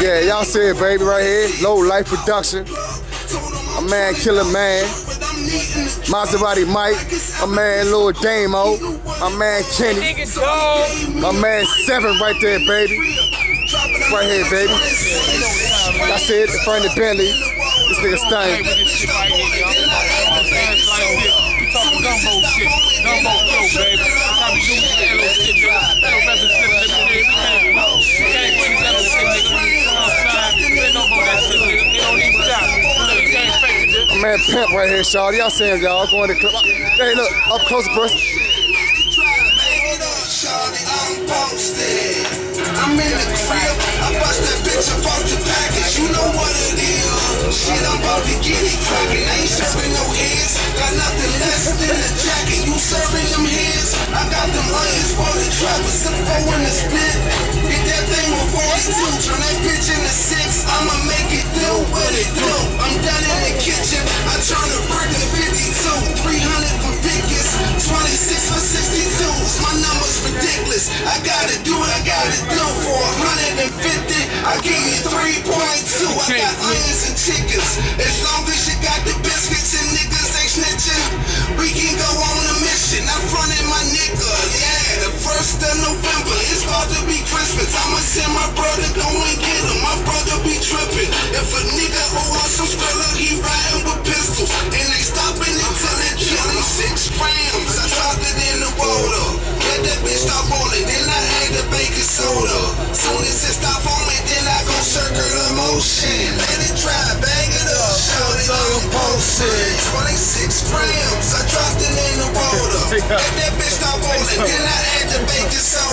Yeah, y'all see it, baby, right here. Low Life Production. A man, Killer Man. Maserati Mike. A man, Lil Damo. My man, Kenny. My man, Seven right there, baby. Right here, baby. That's it, in front of Bentley. This nigga stunning. Man Pimp right here, y'all. Y'all see y'all. Going to club. Hey, look, up close person. I'm. I'm in the crib, I bust that bitch up off the package, you know what it is. Shit, I'm about to get it crackin', ain't serving no heads, got nothing less than a jacket, you serving them heads. I got them onions for the some four in the spit. Get that thing before with 42, turn that bitch into six, ridiculous. I gotta do what I gotta do for 150. I give you 3.2. I got onions and chickens. As long as you got the biscuits and niggas ain't snitching, we can go on a mission. I'm fronted my nigga, yeah. The first of November, it's about to be Christmas. I'ma send my brother go and get motion. Let it dry, bag it up. Shout it on posted. 26 grams. I dropped it in the water. Let that bitch stop falling. Then I the baking soda.